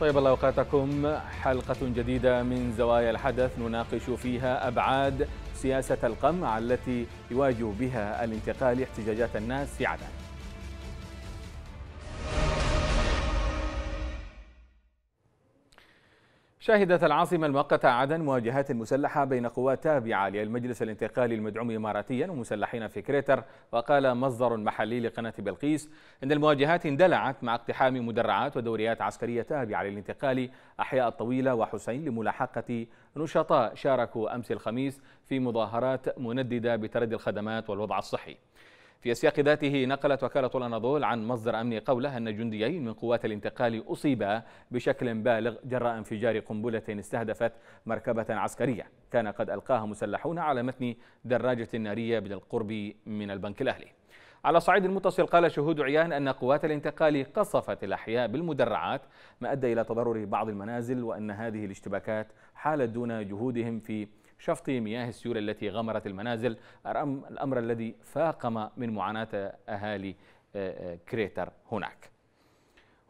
طيب الله أوقاتكم حلقة جديدة من زوايا الحدث نناقش فيها أبعاد سياسة القمع التي يواجه بها الانتقال احتجاجات الناس في عدن. شهدت العاصمة المؤقتة عدن مواجهات مسلحة بين قوات تابعة للمجلس الانتقالي المدعوم إماراتيا ومسلحين في كريتر وقال مصدر محلي لقناة بلقيس أن المواجهات اندلعت مع اقتحام مدرعات ودوريات عسكرية تابعة للانتقال أحياء الطويلة وحسين لملاحقة نشطاء شاركوا أمس الخميس في مظاهرات منددة بتردي الخدمات والوضع الصحي. في سياق ذاته نقلت وكالة الأناضول عن مصدر أمني قوله أن جنديين من قوات الانتقال أصيبا بشكل بالغ جراء انفجار قنبلة استهدفت مركبة عسكرية. كان قد ألقاها مسلحون على متن دراجة نارية بالقرب من البنك الأهلي. على صعيد المتصل قال شهود عيان أن قوات الانتقال قصفت الأحياء بالمدرعات ما أدى إلى تضرر بعض المنازل وأن هذه الاشتباكات حالت دون جهودهم في شفط مياه السيول التي غمرت المنازل الأمر الذي فاقم من معاناة أهالي آه، آه، كريتر هناك.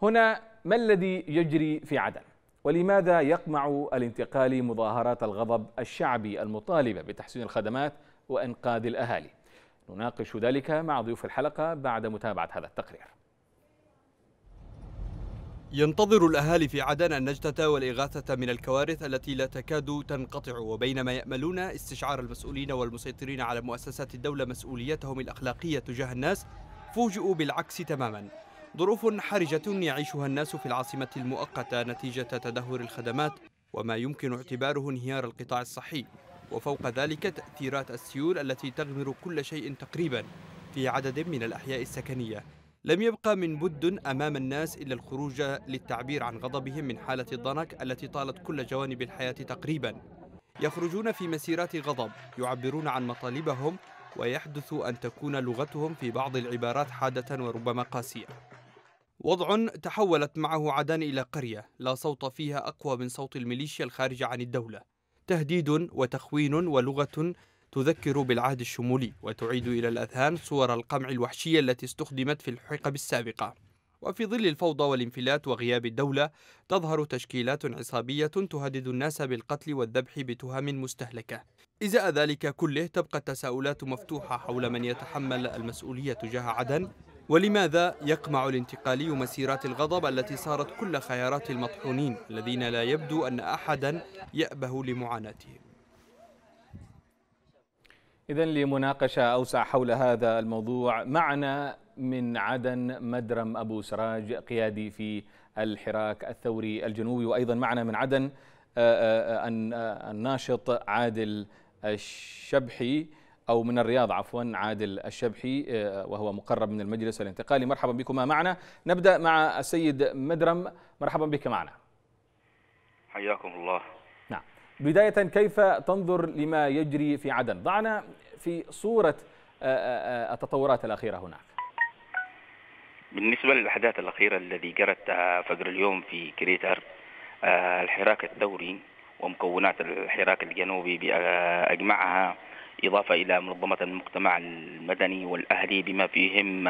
هنا ما الذي يجري في عدن؟ ولماذا يقمع الانتقالي مظاهرات الغضب الشعبي المطالبة بتحسين الخدمات وإنقاذ الأهالي؟ نناقش ذلك مع ضيوف الحلقة بعد متابعة هذا التقرير. ينتظر الأهالي في عدن النجدة والإغاثة من الكوارث التي لا تكاد تنقطع وبينما يأملون استشعار المسؤولين والمسيطرين على مؤسسات الدولة مسؤوليتهم الأخلاقية تجاه الناس فوجئوا بالعكس تماما. ظروف حرجة يعيشها الناس في العاصمة المؤقتة نتيجة تدهور الخدمات وما يمكن اعتباره انهيار القطاع الصحي. وفوق ذلك تأثيرات السيول التي تغمر كل شيء تقريبا في عدد من الأحياء السكنية. لم يبقى من بد أمام الناس إلا الخروج للتعبير عن غضبهم من حالة الضنك التي طالت كل جوانب الحياة تقريبا. يخرجون في مسيرات غضب يعبرون عن مطالبهم ويحدث أن تكون لغتهم في بعض العبارات حادة وربما قاسية. وضع تحولت معه عدن إلى قرية لا صوت فيها أقوى من صوت الميليشيا الخارجة عن الدولة. تهديد وتخوين ولغة تذكر بالعهد الشمولي وتعيد إلى الأذهان صور القمع الوحشية التي استخدمت في الحقب السابقة. وفي ظل الفوضى والانفلات وغياب الدولة تظهر تشكيلات عصابية تهدد الناس بالقتل والذبح بتهم مستهلكة. إزاء ذلك كله تبقى التساؤلات مفتوحة حول من يتحمل المسؤولية تجاه عدن؟ ولماذا يقمع الانتقالي مسيرات الغضب التي صارت كل خيارات المطحونين الذين لا يبدو أن أحدا يأبه لمعاناتهم إذا لمناقشة أوسع حول هذا الموضوع معنا من عدن مدرم أبو سراج قيادي في الحراك الثوري الجنوبي وأيضا معنا من عدن آه، آه، آه، الناشط عادل الشبحي أو من الرياض عفوا عادل الشبحي وهو مقرب من المجلس الانتقالي. مرحبا بكما معنا. نبدأ مع السيد مدرم. مرحبا بك معنا. حياكم الله. بداية كيف تنظر لما يجري في عدن؟ ضعنا في صورة آه، آه، آه، التطورات الأخيرة هناك. بالنسبة للأحداث الأخيرة الذي جرت فجر اليوم في كريتر الحراك الدوري ومكونات الحراك الجنوبي بأجمعها إضافة إلى منظمة المجتمع المدني والأهلي بما فيهم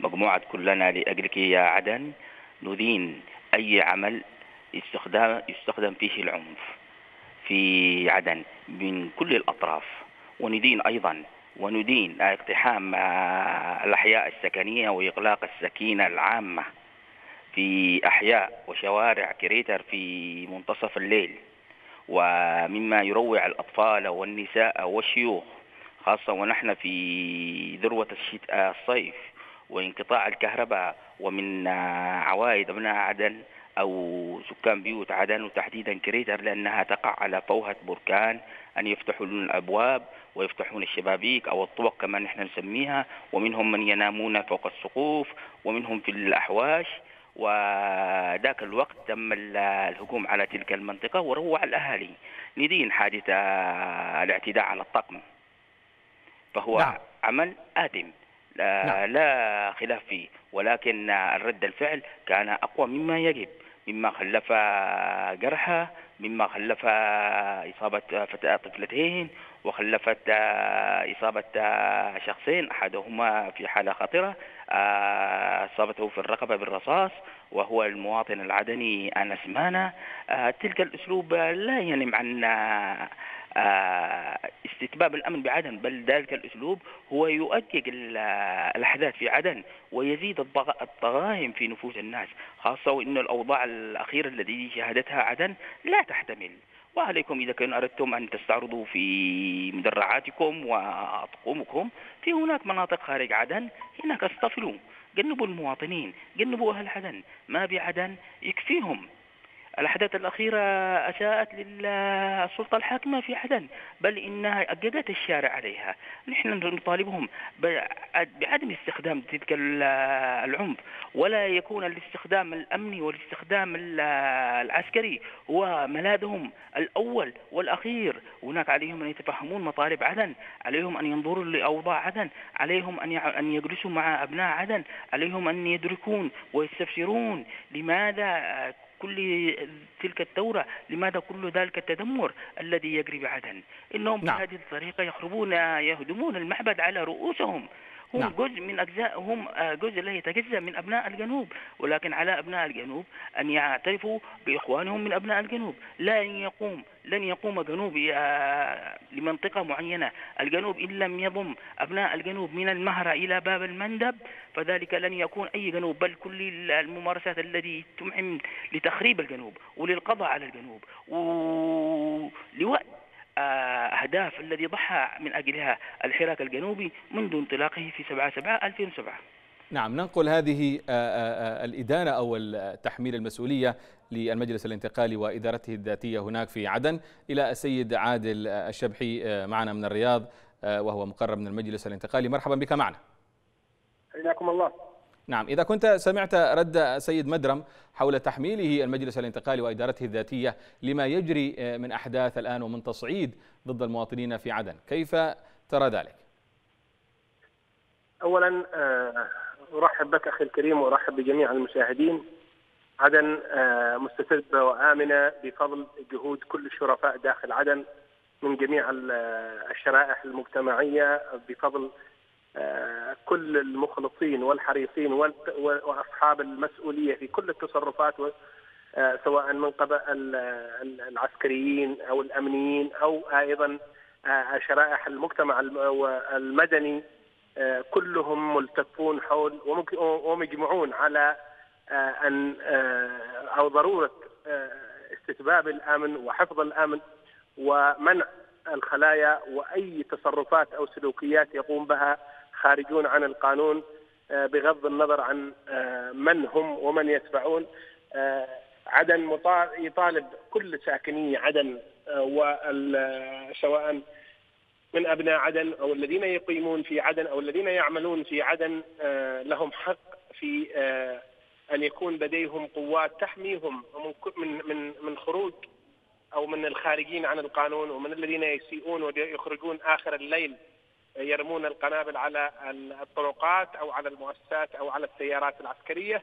مجموعة كلنا لأجلك يا عدن ندين أي عمل يستخدم فيه العنف. في عدن من كل الأطراف. وندين أيضا وندين اقتحام الأحياء السكنية وإغلاق السكينة العامة في أحياء وشوارع كريتر في منتصف الليل. ومما يروع الأطفال والنساء والشيوخ خاصة ونحن في ذروة الصيف وانقطاع الكهرباء ومن عوائد أبناء عدن أو سكان بيوت عدن وتحديدا كريتر لأنها تقع على فوهة بركان أن يفتحون الأبواب ويفتحون الشبابيك أو الطرق كما نحن نسميها ومنهم من ينامون فوق السقوف ومنهم في الأحواش وذاك الوقت تم الهجوم على تلك المنطقة وروع الأهالي. ندين حادثة الاعتداء على الطقم. فهو نعم. عمل آدم. لا, نعم. لا خلاف فيه. ولكن الرد الفعل كان أقوى مما يجب. مما خلف جرحى مما خلف إصابة طفلتين وخلفت إصابة شخصين أحدهما في حالة خطرة إصابته في الرقبة بالرصاص وهو المواطن العدني أنس مانا. تلك الأسلوب لا ينم عن استتباب الأمن بعدن بل ذلك الأسلوب هو يؤجج الأحداث في عدن ويزيد الطغايم في نفوس الناس خاصة وإن الأوضاع الأخيرة التي شهدتها عدن لا تحتمل. وعليكم إذا كان أردتم أن تستعرضوا في مدرعاتكم وأطقمكم في هناك مناطق خارج عدن هناك اصطفلوا جنبوا المواطنين جنبوا أهل عدن. ما بعدن يكفيهم الأحداث الأخيرة أساءت للسلطة الحاكمة في عدن بل إنها أجدت الشارع عليها. نحن نطالبهم بعدم استخدام تلك العنف ولا يكون الاستخدام الأمني والاستخدام العسكري هو ملاذهم الأول والأخير. هناك عليهم أن يتفهمون مطالب عدن عليهم أن ينظروا لأوضاع عدن عليهم أن يجلسوا مع أبناء عدن عليهم أن يدركون ويستفسرون لماذا كل تلك الثورة لماذا كل ذلك التدمر الذي يجري بعدن إنهم نعم. بهذه الطريقة يخربون يهدمون المعبد على رؤوسهم هم نعم. جزء من أجزاء هم آه، جزء لا يتجزأ من أبناء الجنوب ولكن على أبناء الجنوب أن يعترفوا بإخوانهم من أبناء الجنوب. لن يقوم لن يقوم جنوب آه، لمنطقة معينة. الجنوب إن لم يضم أبناء الجنوب من المهرة إلى باب المندب فذلك لن يكون أي جنوب بل كل الممارسات التي تمحم لتخريب الجنوب وللقضاء على الجنوب. ولوقت أهداف الذي ضحى من أجلها الحراك الجنوبي منذ انطلاقه في 7 7 2007 نعم ننقل هذه الإدانة أو تحميل المسؤولية للمجلس الانتقالي وإدارته الذاتية هناك في عدن إلى السيد عادل الشبحي معنا من الرياض وهو مقرب من المجلس الانتقالي. مرحبا بك معنا. حياكم الله. نعم إذا كنت سمعت رد سيد مدرم حول تحميله المجلس الانتقالي وإدارته الذاتية لما يجري من أحداث الآن ومن تصعيد ضد المواطنين في عدن كيف ترى ذلك؟ أولا أرحب بك أخي الكريم وأرحب بجميع المشاهدين عدن مستتبة وآمنة بفضل جهود كل الشرفاء داخل عدن من جميع الشرائح المجتمعية بفضل كل المخلصين والحريصين وأصحاب المسؤولية في كل التصرفات سواء من قبل العسكريين أو الأمنيين أو أيضا شرائح المجتمع المدني كلهم ملتفون حول ومجمعون على أن أو ضرورة استتباب الأمن وحفظ الأمن ومنع الخلايا وأي تصرفات أو سلوكيات يقوم بها خارجون عن القانون بغض النظر عن من هم ومن يتبعون. عدن يطالب كل ساكني عدن سواء من أبناء عدن أو الذين يقيمون في عدن أو الذين يعملون في عدن لهم حق في أن يكون لديهم قوات تحميهم من من من خروج أو من الخارجين عن القانون ومن الذين يسيئون ويخرجون آخر الليل. يرمون القنابل على الطرقات أو على المؤسسات أو على السيارات العسكرية.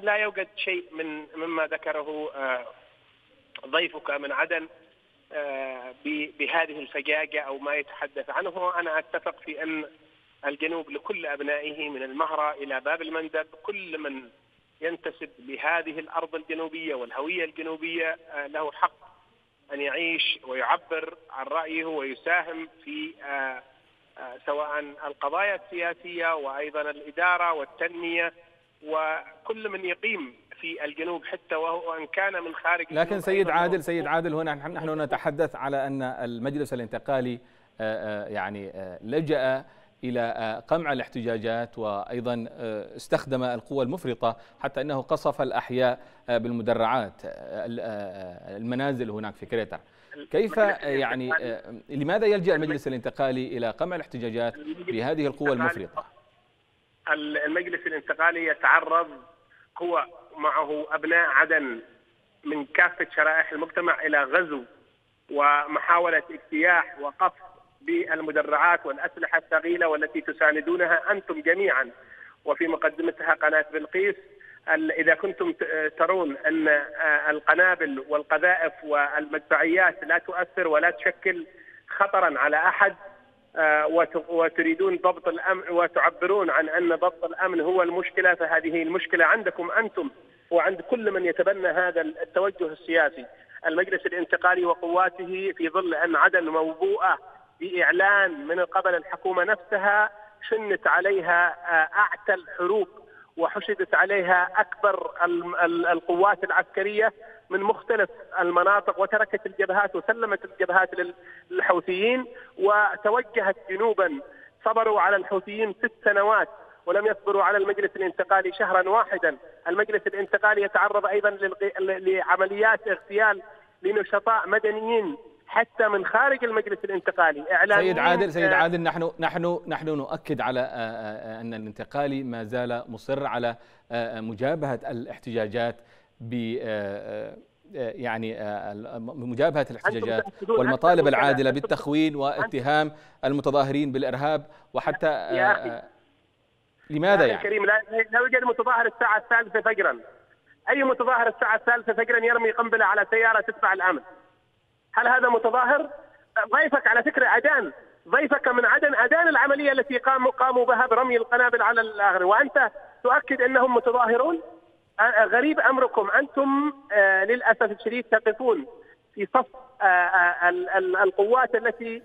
لا يوجد شيء من مما ذكره ضيفك من عدن بهذه الفجاجة أو ما يتحدث عنه. أنا أتفق في أن الجنوب لكل أبنائه من المهرة إلى باب المندب كل من ينتسب لهذه الأرض الجنوبية والهوية الجنوبية له حق أن يعيش ويعبر عن رأيه ويساهم في سواء القضايا السياسية وأيضا الإدارة والتنمية وكل من يقيم في الجنوب حتى وإن كان من خارج لكن سيد عادل سيد عادل هنا نحن نتحدث على أن المجلس الانتقالي يعني لجأ إلى قمع الاحتجاجات وأيضا استخدم القوى المفرطة حتى إنه قصف الأحياء بالمدرعات المنازل هناك في كريتر. كيف يعني لماذا يلجأ المجلس الانتقالي إلى قمع الاحتجاجات بهذه القوى المفرطة؟ المجلس الانتقالي يتعرض هو معه أبناء عدن من كافة شرائح المجتمع إلى غزو ومحاولة اجتياح وقصف بالمدرعات والأسلحة الثقيلة والتي تساندونها أنتم جميعا وفي مقدمتها قناة بلقيس إذا كنتم ترون أن القنابل والقذائف والمدفعيات لا تؤثر ولا تشكل خطرا على أحد وتريدون ضبط الأمن وتعبرون عن أن ضبط الأمن هو المشكلة فهذه المشكلة عندكم أنتم وعند كل من يتبنى هذا التوجه السياسي. المجلس الانتقالي وقواته في ظل أن عدن موبوءة بإعلان من قبل الحكومة نفسها شنت عليها أعتى الحروب وحشدت عليها أكبر القوات العسكرية من مختلف المناطق وتركت الجبهات وسلمت الجبهات للحوثيين وتوجهت جنوبا. صبروا على الحوثيين ست سنوات ولم يصبروا على المجلس الانتقالي شهرا واحدا. المجلس الانتقالي يتعرض أيضا لعمليات اغتيال لنشطاء مدنيين. حتى من خارج المجلس الانتقالي. اعلاميين سيد عادل سيد عادل نحن نحن نحن نؤكد على أن الانتقالي ما زال مصر على مجابهة الاحتجاجات ب يعني مجابهة الاحتجاجات والمطالب العادلة بالتخوين واتهام المتظاهرين بالإرهاب وحتى يا أخي. لماذا يعني؟ كريم لا يوجد متظاهر الساعة الثالثة فجرا. أي متظاهر الساعة الثالثة فجرا يرمي قنبلة على سيارة تدفع الأمن. هل هذا متظاهر؟ ضيفك على فكرة عدان ضيفك من عدن أدان العملية التي قاموا قاموا بها برمي القنابل على الآخر. وأنت تؤكد أنهم متظاهرون؟ غريب أمركم. أنتم للأسف الشديد تقفون في صف القوات التي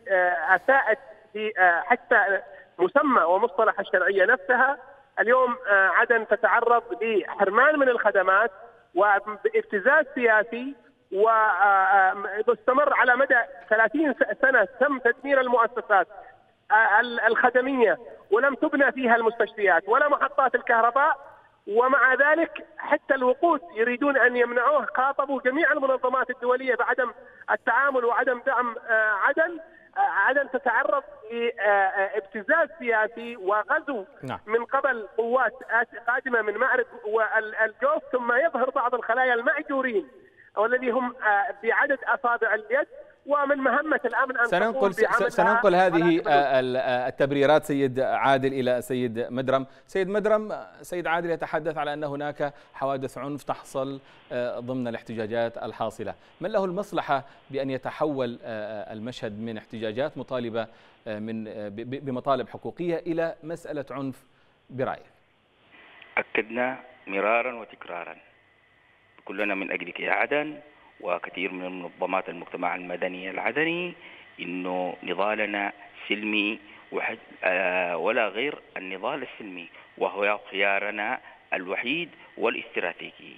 أساءت في حتى مسمى ومصطلح الشرعية نفسها. اليوم عدن تتعرض لحرمان من الخدمات وابتزاز سياسي واستمر على مدى 30 سنة تم تدمير المؤسسات الخدمية ولم تبنى فيها المستشفيات ولا محطات الكهرباء ومع ذلك حتى الوقود يريدون أن يمنعوه خاطبوا جميع المنظمات الدولية بعدم التعامل وعدم دعم عدن عدن تتعرض لابتزاز سياسي وغزو نعم. من قبل قوات قادمة من معرض الجوف ثم يظهر بعض الخلايا المأجورين والذي هم بعدد أصابع اليد ومن مهمة الأمن أن سننقل سننقل هذه التبريرات سيد عادل إلى سيد مدرم. سيد مدرم سيد عادل يتحدث على أن هناك حوادث عنف تحصل ضمن الاحتجاجات الحاصلة. من له المصلحة بأن يتحول المشهد من احتجاجات مطالبة من بمطالب حقوقية إلى مسألة عنف برأيك أكدنا مرارا وتكرارا. كلنا من أجلك يا عدن وكثير من منظمات المجتمع المدني العدني إنه نضالنا سلمي وحد آه ولا غير النضال السلمي وهو خيارنا الوحيد والإستراتيجي.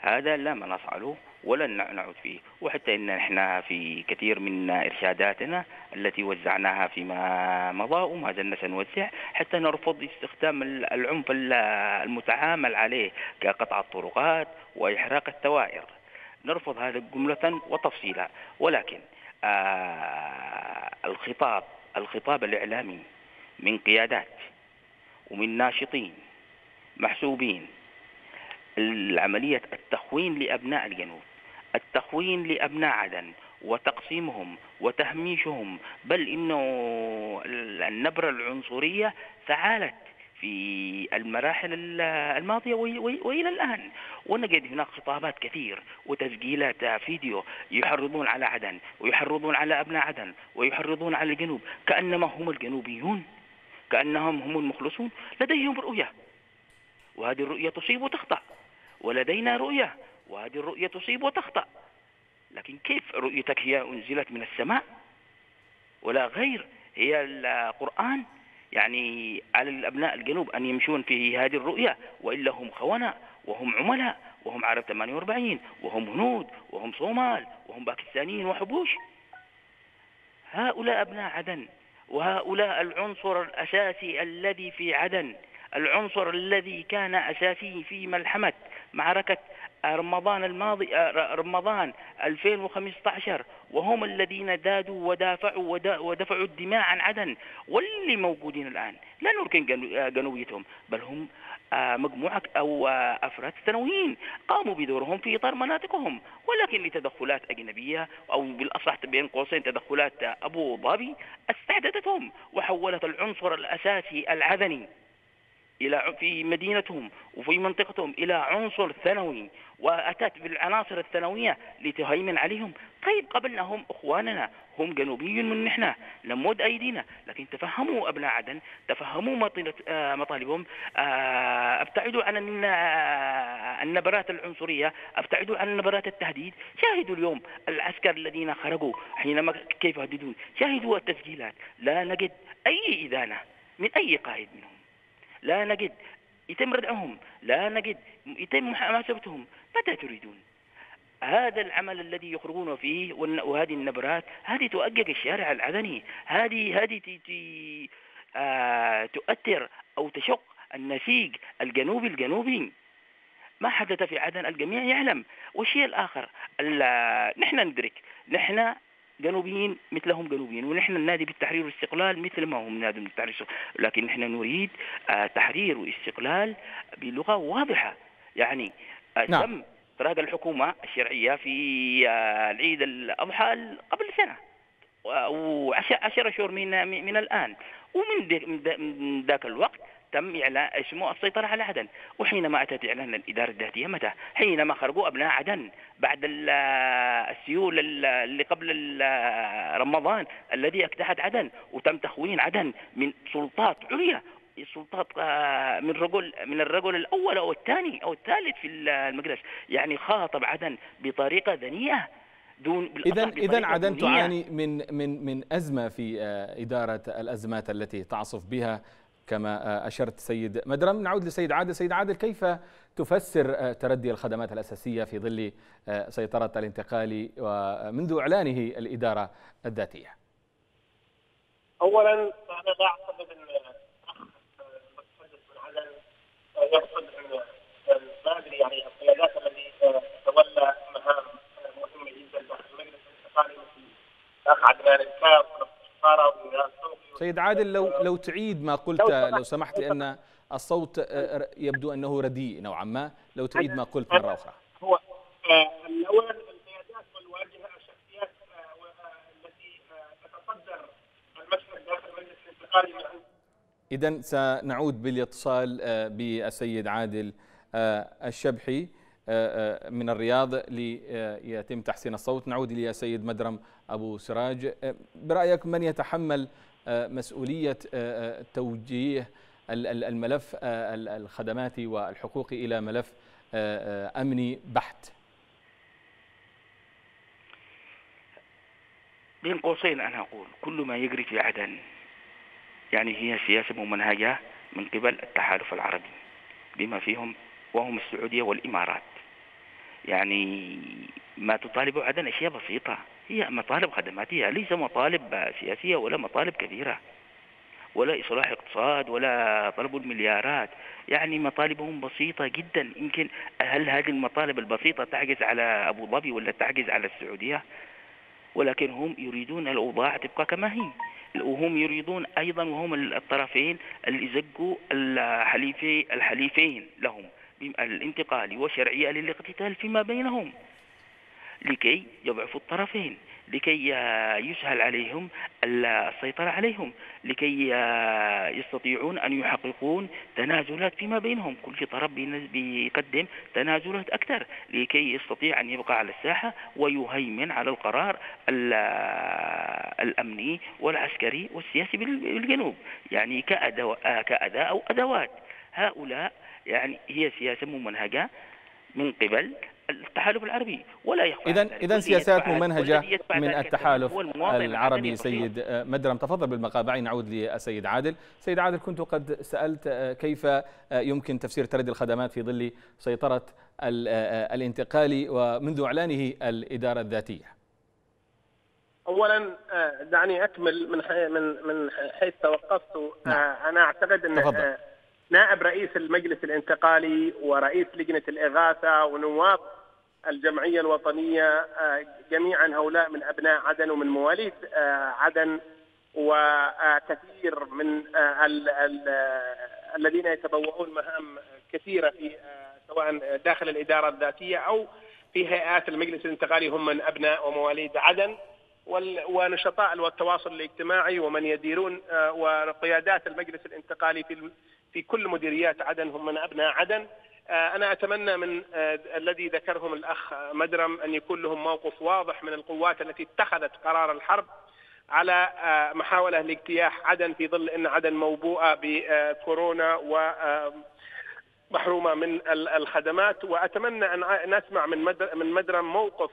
هذا لا ما نفعله ولن نعود فيه. وحتى إن إحنا في كثير من إرشاداتنا التي وزعناها فيما مضى وما زلنا سنوزع حتى نرفض استخدام العنف المتعامل عليه كقطع الطرقات وإحراق الثوائر نرفض هذا جملة وتفصيلا. ولكن آه الخطاب الخطاب الإعلامي من قيادات ومن ناشطين محسوبين العملية التخوين لأبناء الجنوب التخوين لأبناء عدن وتقسيمهم وتهميشهم بل إنه النبرة العنصرية فعالت في المراحل الماضية وإلى الآن. ونجد هناك خطابات كثير وتسجيلات فيديو يحرضون على عدن ويحرضون على أبناء عدن ويحرضون على الجنوب. كأنما هم الجنوبيون كأنهم هم المخلصون لديهم رؤية وهذه الرؤية تصيب وتخطأ. ولدينا رؤية وهذه الرؤية تصيب وتخطأ. لكن كيف رؤيتك هي أنزلت من السماء؟ ولا غير هي القرآن يعني على الأبناء الجنوب أن يمشون في هذه الرؤية وإلا هم خونة وهم عملاء وهم عرب 48 وهم هنود وهم صومال وهم باكستانيين وحبوش. هؤلاء أبناء عدن وهؤلاء العنصر الأساسي الذي في عدن العنصر الذي كان أساسي في ملحمة. معركة رمضان الماضي رمضان 2015 وهم الذين ذادوا ودافعوا ودفعوا الدماء عن عدن واللي موجودين الآن. لا نركن جنوبيتهم بل هم مجموعة أو أفراد ثانويين قاموا بدورهم في إطار مناطقهم. ولكن لتدخلات أجنبية أو بالأصح بين قوسين تدخلات أبو ظبي استحدثتهم وحولت العنصر الأساسي العدني. إلى في مدينتهم وفي منطقتهم إلى عنصر ثانوي وأتت بالعناصر الثانوية لتهيمن عليهم. طيب قبلنا إخواننا هم جنوبيون من نحن نمد أيدينا. لكن تفهموا أبناء عدن تفهموا آه، مطالبهم. آه، ابتعدوا عن آه، النبرات العنصرية ابتعدوا عن نبرات التهديد. شاهدوا اليوم العسكر الذين خرجوا حينما كيف يهددون. شاهدوا التسجيلات. لا نجد أي ادانه من أي قائد منهم. لا نجد. يتم ردعهم. لا نجد. يتم محاسبتهم. ماذا تريدون؟ هذا العمل الذي يخرجون فيه وهذه النبرات هذه تؤجج الشارع العدني هذه هذه آه تؤثر أو تشق النسيج الجنوبي الجنوبي. ما حدث في عدن الجميع يعلم. والشيء الآخر نحن ندرك. نحن جنوبيين مثلهم جنوبيين ونحن النادي بالتحرير والاستقلال مثل ما هم نادي بالتحرير لكن نحن نريد آه تحرير واستقلال بلغة واضحة. يعني آه نعم. تم إفراد الحكومة الشرعية في آه، العيد الأضحى قبل سنة وعشر شهور من من الآن. ومن ذاك الوقت تم إعلان اسمه السيطرة على عدن. وحينما أتت إعلان الإدارة الذاتية متى؟ حينما خرجوا أبناء عدن بعد السيول اللي قبل رمضان الذي اجتاحت عدن. وتم تخوين عدن من سلطات عليا. السلطات آه، من رجل من الرجل الأول أو الثاني أو الثالث في المجلس. يعني خاطب عدن بطريقة دنيئه دون اذا اذا عدن تعاني من من من أزمة في آه، إدارة الأزمات التي تعصف بها كما آه، أشرت سيد مدرم. نعود لسيد عادل. سيد عادل كيف تفسر تردي الخدمات الأساسية في ظل سيطرة الانتقالي ومنذ إعلانه الإدارة الذاتية؟ اولا أنا لا أعتقد أن يقصد ادري يعني القيادات التي تتولى مهام مهمة جدا داخل المجلس الانتقالي مثل الاخ عدنان الكاف سيد عادل لو لو تعيد ما قلت لو سمحت. لأن الصوت يبدو أنه رديء نوعا ما. لو تعيد ما قلت مرة أخرى. هو اولا القيادات والواجهة الشخصيات التي تتصدر المشهد داخل المجلس الانتقالي إذا سنعود بالاتصال آه، بالسيد عادل آه، الشبحي. آه، من الرياض ليتم تحسين الصوت. نعود إلى سيد مدرم أبو سراج. برأيك من يتحمل مسؤولية توجيه الملف الخدماتي والحقوقي إلى ملف أمني بحت؟ بين قوسين أنا أقول. كل ما يجري في عدن يعني هي سياسة ممنهجة من قبل التحالف العربي بما فيهم وهم السعودية والإمارات. يعني ما تطالب عدن أشياء بسيطة. هي مطالب خدماتية ليس مطالب سياسية ولا مطالب كبيرة ولا إصلاح اقتصاد ولا طلب المليارات. يعني مطالبهم بسيطة جدا. يمكن هل هذه المطالب البسيطة تعجز على أبو ظبي ولا تعجز على السعودية؟ ولكن هم يريدون الأوضاع تبقى كما هي. وهم يريدون أيضا وهم الطرفين اللي زقوا الحليفي الحليفين لهم. الانتقالي وشرعية للاقتتال فيما بينهم. لكي يضعفوا الطرفين لكي يسهل عليهم السيطرة عليهم لكي يستطيعون أن يحققون تنازلات فيما بينهم. كل طرف بيقدم تنازلات أكثر لكي يستطيع أن يبقى على الساحة ويهيمن على القرار الأمني والعسكري والسياسي بالجنوب يعني كأداء أو أدوات. هؤلاء يعني هي سياسة ممنهجة من قبل التحالف العربي ولا يخفى اذا اذا سياسات ممنهجة من التحالف العربي سيد مدرم. تفضل بالمقابع نعود للسيد عادل. سيد عادل كنت قد سألت آه، كيف آه، يمكن تفسير تردي الخدمات في ظل سيطرة آه، الانتقالي ومنذ إعلانه الإدارة الذاتية؟ اولا دعني أكمل من من من حيث توقفت. نعم. أنا أعتقد إن تفضل. نائب رئيس المجلس الانتقالي ورئيس لجنة الإغاثة ونواب الجمعية الوطنية آه، جميعا هؤلاء من أبناء عدن ومن مواليد آه، عدن وكثير من آه، الذين يتبوؤون مهام كثيرة في سواء داخل الإدارة الذاتية أو في هيئات المجلس الانتقالي هم من أبناء ومواليد عدن. ونشطاء التواصل الاجتماعي ومن يديرون وقيادات المجلس الانتقالي في في كل مديريات عدن هم من أبناء عدن. أنا أتمنى من الذي ذكرهم الأخ مدرم أن يكون لهم موقف واضح من القوات التي اتخذت قرار الحرب على محاولة لاجتياح عدن في ظل إن عدن موبوءة بكورونا و محرومة من الخدمات. وأتمنى أن نسمع من من مدرم موقف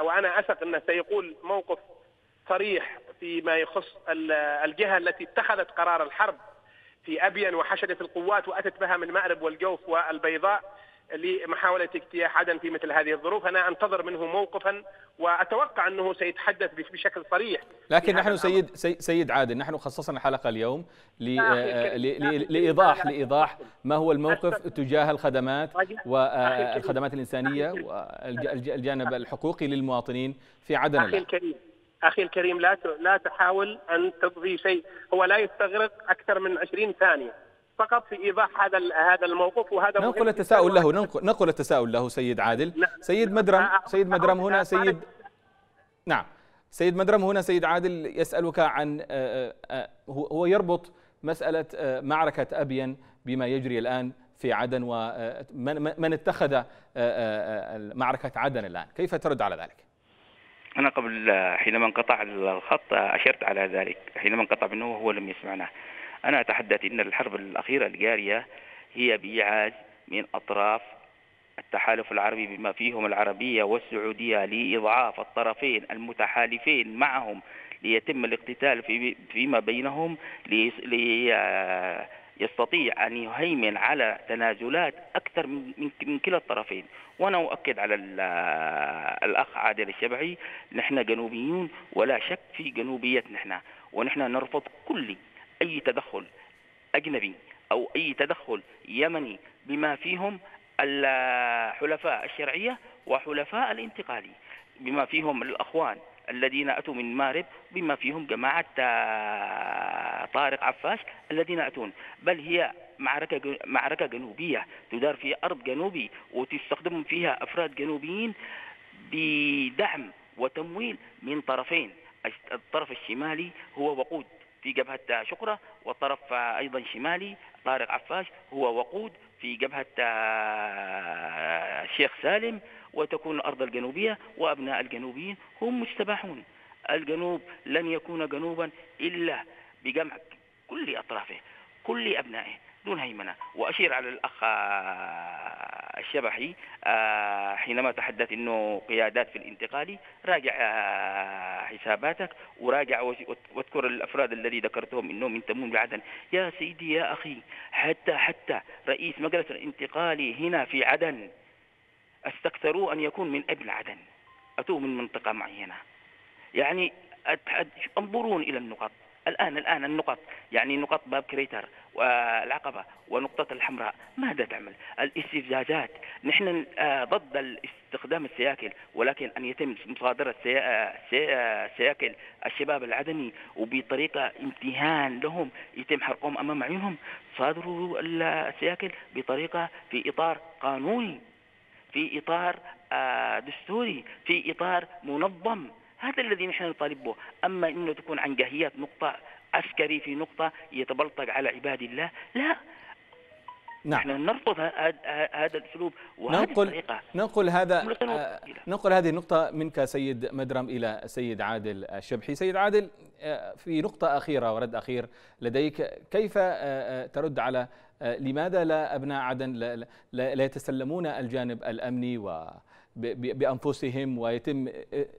وأنا أثق أنه سيقول موقف صريح فيما يخص الجهة التي اتخذت قرار الحرب في أبين وحشدت القوات وأتت بها من مأرب والجوف والبيضاء. لمحاولة اجتياح عدن في مثل هذه الظروف، أنا أنتظر منه موقفا وأتوقع أنه سيتحدث بشكل صريح. لكن نحن سيد سيد عادل نحن خصصنا الحلقة اليوم لايضاح لإيضاح ما هو الموقف تجاه الخدمات والخدمات الإنسانية والجانب الحقوقي للمواطنين في عدن أخي الكريم. أخي الكريم لا لا تحاول أن تضغي شيء، هو لا يستغرق أكثر من 20 ثانية. فقط في إيضاح هذا هذا الموقف وهذا ننقل التساؤل له ننقل, ننقل التساؤل له سيد عادل. سيد مدرم سيد مدرم هنا سيد نعم. سيد مدرم هنا سيد عادل يسألك عن هو يربط مسألة معركة أبين بما يجري الآن في عدن ومن اتخذ معركة عدن الآن. كيف ترد على ذلك؟ أنا قبل حينما انقطع الخط أشرت على ذلك. حينما انقطع منه هو لم يسمعنا. أنا أتحدث أن الحرب الأخيرة الجارية هي بإيعاز من أطراف التحالف العربي بما فيهم العربية والسعودية لإضعاف الطرفين المتحالفين معهم ليتم الاقتتال في فيما بينهم ليستطيع أن يهيمن على تنازلات أكثر من, من كلا الطرفين. وأنا أؤكد على الأخ عادل الشبعي نحن جنوبيون ولا شك في جنوبيتنا. نحن ونحن نرفض كل أي تدخل أجنبي أو أي تدخل يمني بما فيهم الحلفاء الشرعية وحلفاء الانتقالي بما فيهم الأخوان الذين أتوا من مارب بما فيهم جماعة طارق عفاش الذين أتون. بل هي معركة معركة جنوبية تدار في أرض جنوبي وتستخدم فيها أفراد جنوبيين بدعم وتمويل من طرفين. الطرف الشمالي هو وقود في جبهة شقرة والطرف أيضا شمالي طارق عفاش هو وقود في جبهة الشيخ سالم وتكون الأرض الجنوبية وأبناء الجنوبيين هم مجتبحون الجنوب لن يكون جنوبا إلا بجمع كل أطرافه كل أبنائه. دون هيمنة. وأشير على الأخ الشبحي حينما تحدث أنه قيادات في الانتقالي راجع حساباتك وراجع واذكر الأفراد الذي ذكرتهم أنهم ينتمون بعدن. يا سيدي يا أخي حتى حتى رئيس مجلس الانتقالي هنا في عدن أستكثروا أن يكون من ابن عدن. أتوا من منطقة معينة. يعني أنظرون إلى النقط. الآن الآن النقط يعني نقط باب كريتر والعقبة ونقطة الحمراء. ماذا تعمل؟ الاستفزازات. نحن ضد استخدام السياكل ولكن أن يتم مصادرة سياكل الشباب العدني وبطريقة امتهان لهم يتم حرقهم أمام عيونهم. صادروا السياكل بطريقة في إطار قانوني في إطار دستوري في إطار منظم. هذا الذي نحن نطالب به أما أنه تكون عن جهيات نقطة عسكري في نقطة يتبلطج على عباد الله لا. نعم. نحن نرفض هذا الأسلوب وهذه ننقل الطريقة. ننقل هذا ننقل هذه النقطة منك سيد مدرم إلى سيد عادل الشبحي. سيد عادل في نقطة أخيرة ورد أخير لديك. كيف ترد على لماذا لا أبناء عدن لا, لا يتسلمون الجانب الأمني و بأنفسهم ويتم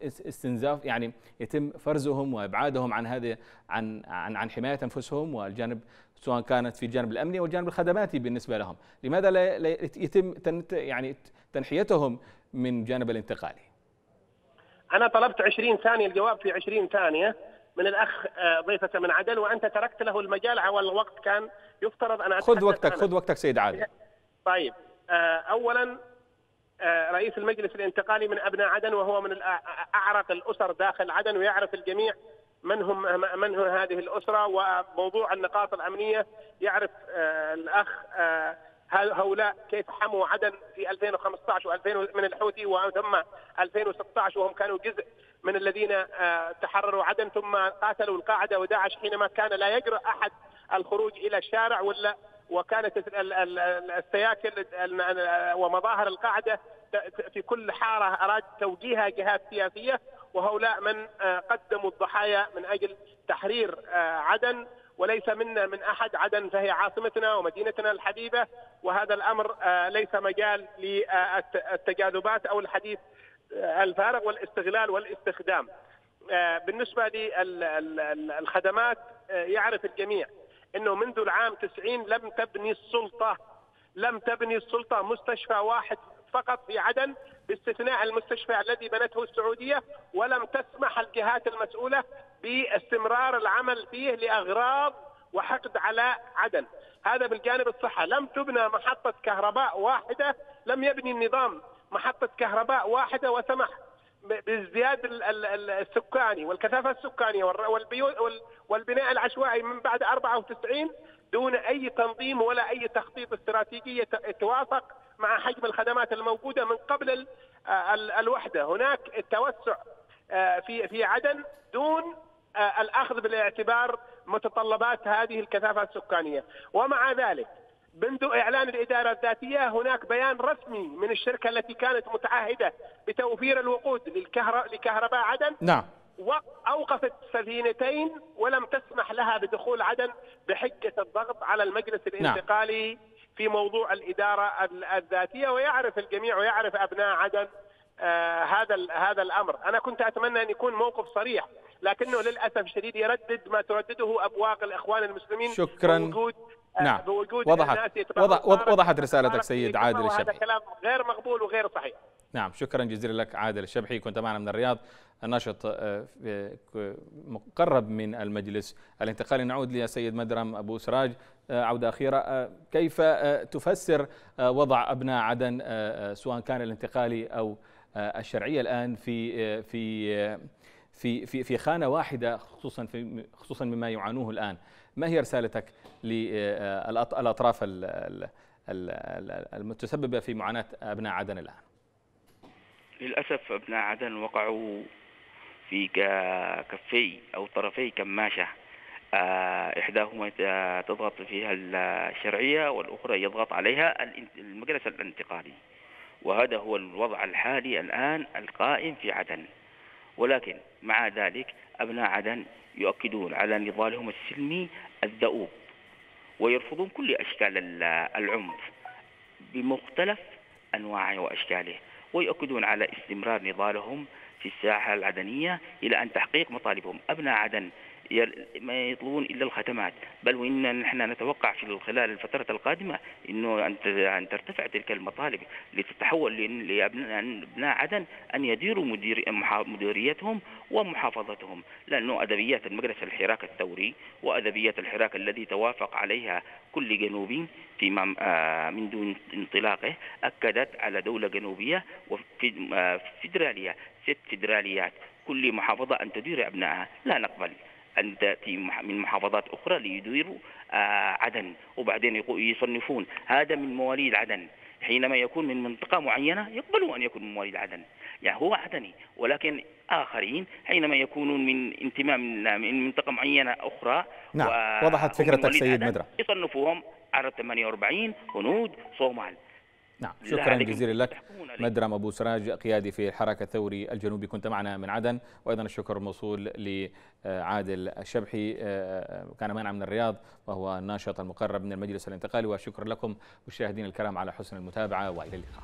استنزاف يعني يتم فرزهم وإبعادهم عن هذه عن عن عن حماية أنفسهم والجانب سواء كانت في الجانب الأمني أو الجانب الخدماتي بالنسبة لهم، لماذا لا يتم يعني تنحيتهم من جانب الانتقالي؟ أنا طلبت 20 ثانية الجواب في 20 ثانية. من الأخ ضيفك من عدن وأنت تركت له المجال. والوقت كان يفترض أن خذ وقتك خذ وقتك سيد عادل. طيب اولا رئيس المجلس الانتقالي من أبناء عدن وهو من أعرق الأسر داخل عدن ويعرف الجميع من هم من هو هذه الأسرة وموضوع النقاط الأمنية. يعرف الأخ هؤلاء كيف حموا عدن في 2015 و2000 من الحوثي وثم 2016 وهم كانوا جزء من الذين تحرروا عدن ثم قاتلوا القاعدة وداعش حينما كان لا يجرؤ أحد الخروج إلى الشارع ولا وكانت السياكل ومظاهر القاعدة في كل حارة أراد توجيهها جهات سياسية وهؤلاء من قدموا الضحايا من أجل تحرير عدن وليس منا من أحد عدن فهي عاصمتنا ومدينتنا الحبيبة. وهذا الأمر ليس مجال للتجاذبات أو الحديث الفارغ والاستغلال والاستخدام. بالنسبة للخدمات يعرف الجميع. إنه منذ العام 90 لم تبني السلطة لم تبني السلطة مستشفى واحد فقط في عدن باستثناء المستشفى الذي بنته السعودية ولم تسمح الجهات المسؤولة باستمرار العمل فيه لأغراض وحقد على عدن. هذا بالجانب الصحة. لم تبنى محطة كهرباء واحدة لم يبني النظام محطة كهرباء واحدة وسمح بازدياد السكاني والكثافة السكانية والبيوت والبناء العشوائي من بعد 94 دون أي تنظيم ولا أي تخطيط استراتيجي يتوافق مع حجم الخدمات الموجودة من قبل الوحدة، هناك التوسع في في عدن دون الأخذ بالاعتبار متطلبات هذه الكثافة السكانية، ومع ذلك منذ إعلان الإدارة الذاتية هناك بيان رسمي من الشركة التي كانت متعهدة بتوفير الوقود لكهرباء عدن. نعم. اوقفت سفينتين ولم تسمح لها بدخول عدن بحجة الضغط على المجلس الانتقالي نعم. في موضوع الإدارة الذاتية ويعرف الجميع ويعرف أبناء عدن آه هذا هذا الأمر، أنا كنت أتمنى أن يكون موقف صريح لكنه للأسف الشديد يردد ما تردده أبواق الإخوان المسلمين شكرا. بوجود نعم. بوجود وضحت. وضح وضحت رسالتك سيد عادل الشبحي. هذا كلام غير مقبول وغير صحيح. نعم شكرا جزيلا لك عادل الشبحي. كنت معنا من الرياض. الناشط مقرب من المجلس الانتقالي. نعود للسيد مدرم أبو سراج. عودة أخيرة. كيف تفسر وضع أبناء عدن سواء كان الانتقالي أو الشرعية الآن في في في في في خانة واحدة خصوصا في خصوصا مما يعانوه الآن. ما هي رسالتك للاطراف المتسببه في معاناة أبناء عدن الآن؟ للأسف أبناء عدن وقعوا في كفي أو طرفي كماشة. إحداهما تضغط فيها الشرعية والأخرى يضغط عليها المجلس الانتقالي. وهذا هو الوضع الحالي الآن القائم في عدن. ولكن مع ذلك أبناء عدن يؤكدون على نضالهم السلمي الدؤوب ويرفضون كل أشكال العنف بمختلف أنواعه وأشكاله ويؤكدون على استمرار نضالهم في الساحة العدنية إلى أن تحقيق مطالبهم. أبناء عدن ما يطلبون إلا الختمات بل وإن نحن نتوقع في خلال الفترة القادمة إنه أن ترتفع تلك المطالب لتتحول لابناء عدن أن يديروا مدير مديريتهم ومحافظتهم. لأنه أدبيات المجلس الحراك الثوري وأدبيات الحراك الذي توافق عليها كل جنوبي في من دون انطلاقه أكدت على دولة جنوبية وفيدراليه ست فيدراليات. كل محافظة أن تدير أبنائها. لا نقبل. أن تأتي من محافظات أخرى ليديروا عدن وبعدين يصنفون هذا من مواليد عدن حينما يكون من منطقة معينة يقبلوا أن يكون من مواليد عدن يعني هو عدني ولكن آخرين حينما يكونون من انتماء من منطقة معينة أخرى نعم وضحت فكرتك سيد مدرة. يصنفوهم على 48 هنود صومال. نعم. شكرا جزيلا لك. مدرم أبو سراج قيادي في الحركه الثوري الجنوبي. كنت معنا من عدن. وأيضا الشكر موصول لعادل الشبحي كان معنا من الرياض وهو الناشط المقرب من المجلس الانتقالي. وشكرا لكم مشاهدينا الكرام على حسن المتابعة وإلى اللقاء.